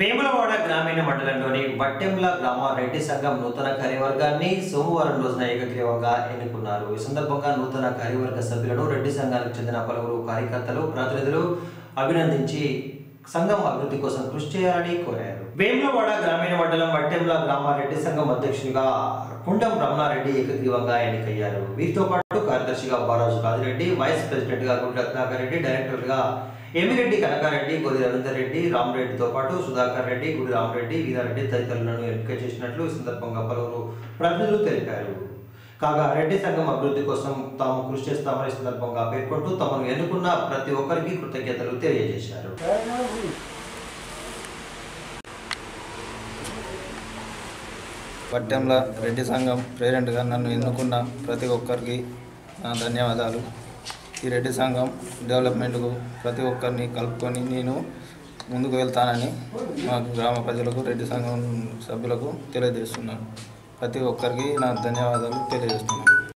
వేములవాడ గ్రామీణ మండలంలోని బట్టెంల గ్రామ రెడ్డి సంఘం నూతన కార్యవర్గాన్ని సోమవారం రోజున ఏకగ్రీవంగా ఎన్నుకున్నారు. ఈ సందర్భంగా నూతన కార్యవర్గ సభ్యులను రెడ్డి సంఘానికి చెందిన పలువురు కార్యకర్తలు ప్రతినిధులు అభినందించి సంఘం అభివృద్ధి కోసం కృషి చేయాలని కోరారు. వేములవాడ గ్రామీణ మండలం బట్టెంల గ్రామ రెడ్డి సంఘం అధ్యక్షునిగా కుండం రమణారెడ్డి ఏకగ్రీవంగా ఎన్నికయ్యారు. వీరితో పాటు కార్యదర్శిగా బారాజు రాజిరెడ్డి వైస్ ప్రెసిడెంట్గా గుడి రత్నాకర్ రెడ్డి డైరెక్టర్గా ఎమిరెడ్డి కనకారెడ్డి గోది రవీందర్ రెడ్డి రామరెడ్డితో పాటు సుధాకర్ రెడ్డి గుడి రామరెడ్డి వీరారెడ్డి తదితరులను ఎంపిక చేసినట్లు ఈ సందర్భంగా పలువురు ప్రతినిధులు తెలిపారు. కాగా రెడ్డి సంఘం అభివృద్ధి కోసం తాము కృషి చేస్తామని సందర్భంగా పేర్కొంటూ తమను ఎన్నుకున్న ప్రతి ఒక్కరికి కృతజ్ఞతలు తెలియజేశారు. పట్టెంల రెడ్డి సంఘం ప్రెసిడెంట్గా నన్ను ఎన్నుకున్న ప్రతి ఒక్కరికి నా ధన్యవాదాలు. ఈ రెడ్డి సంఘం డెవలప్మెంట్కు ప్రతి ఒక్కరిని కలుపుకొని నేను ముందుకు వెళ్తానని మా గ్రామ ప్రజలకు రెడ్డి సంఘం సభ్యులకు తెలియజేస్తున్నాను. ప్రతి ఒక్కరికి నా ధన్యవాదాలు తెలియజేస్తున్నాను.